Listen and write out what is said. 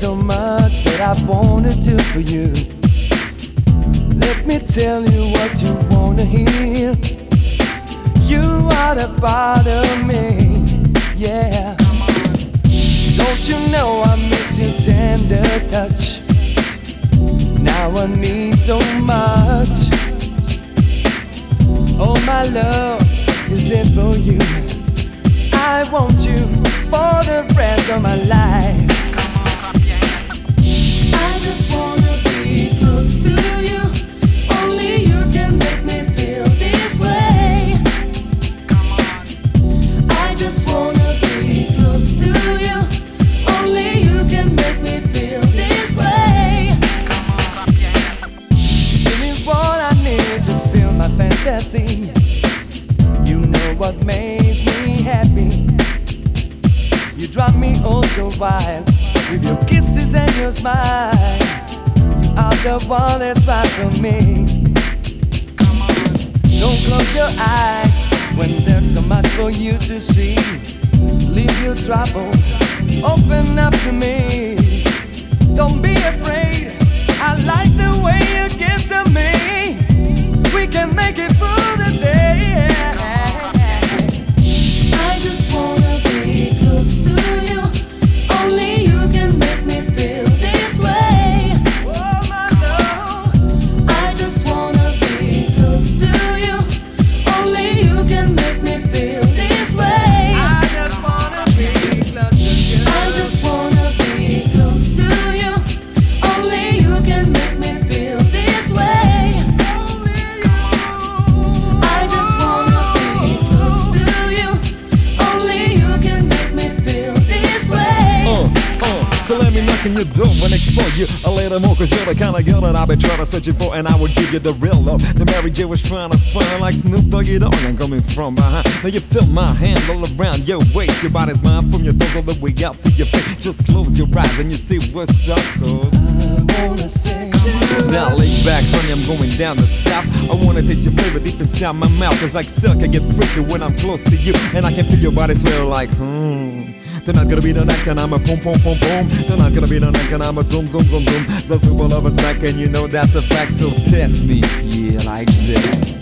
so much that I wanna do for you. Let me tell you what you wanna hear. You are the part of me, yeah. Don't you know I miss your tender touch? Now I need so much. Oh, my love is it for you. Me oh so wild with your kisses and your smile. You are the one that's right for me. Don't close your eyes when there's so much for you to see. Leave your troubles, open up to me. Don't be afraid. I like the way you get to me. We can make it through let me knock on your door and explore you a little more Cause you're the kind of girl that I've been trying to searching for And I would give you the real love The Mary J was trying to find like Snoop Doggy Dogg I'm coming from behind Now you feel my hand all around your waist Your body's mine from your toes all the way up to your face Just close your eyes and you see what's up cause I wanna say now lay back, honey, I'm going down the south. I wanna taste your flavor deep inside my mouth. Cause like silk, I get freaky when I'm close to you. And I can feel your body swell like, hmm. Tonight gonna be the night and I'm a boom, boom, boom, boom. Tonight gonna be the night and I'm a zoom, zoom, zoom, zoom. The super lover's back and you know that's a fact, so test me. Yeah, like that.